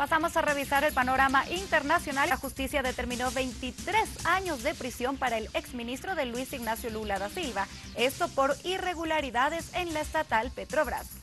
Pasamos a revisar el panorama internacional. La justicia determinó 23 años de prisión para el exministro de Luis Ignacio Lula da Silva, esto por irregularidades en la estatal Petrobras.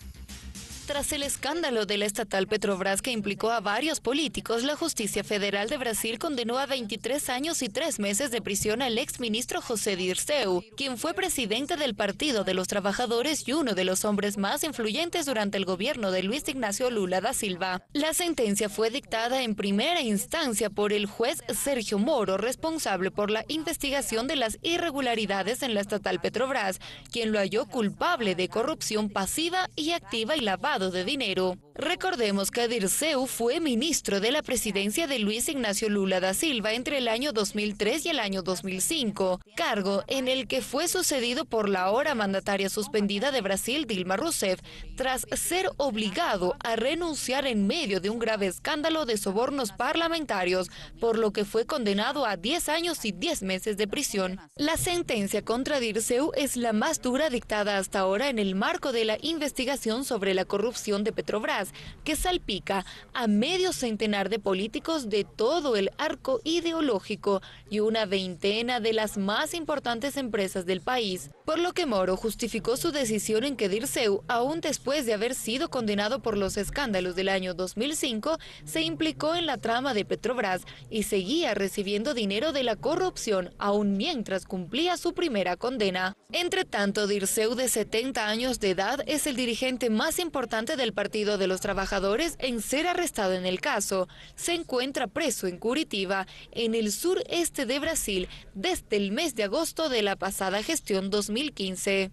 Tras el escándalo de la estatal Petrobras que implicó a varios políticos, la justicia federal de Brasil condenó a 23 años y 3 meses de prisión al exministro José Dirceu, quien fue presidente del Partido de los Trabajadores y uno de los hombres más influyentes durante el gobierno de Luis Ignacio Lula da Silva. La sentencia fue dictada en primera instancia por el juez Sergio Moro, responsable por la investigación de las irregularidades en la estatal Petrobras, quien lo halló culpable de corrupción pasiva y activa y lavado de dinero. Recordemos que Dirceu fue ministro de la presidencia de Luis Ignacio Lula da Silva entre el año 2003 y el año 2005, cargo en el que fue sucedido por la ahora mandataria suspendida de Brasil, Dilma Rousseff, tras ser obligado a renunciar en medio de un grave escándalo de sobornos parlamentarios, por lo que fue condenado a 10 años y 10 meses de prisión. La sentencia contra Dirceu es la más dura dictada hasta ahora en el marco de la investigación sobre la corrupción de Petrobras, que salpica a medio centenar de políticos de todo el arco ideológico y una veintena de las más importantes empresas del país. Por lo que Moro justificó su decisión en que Dirceu, aún después de haber sido condenado por los escándalos del año 2005, se implicó en la trama de Petrobras y seguía recibiendo dinero de la corrupción, aún mientras cumplía su primera condena. Entre tanto, Dirceu, de 70 años de edad, es el dirigente más importante del Partido de los Trabajadores en ser arrestado en el caso. Se encuentra preso en Curitiba, en el sureste de Brasil, desde el mes de agosto de la pasada gestión 2015.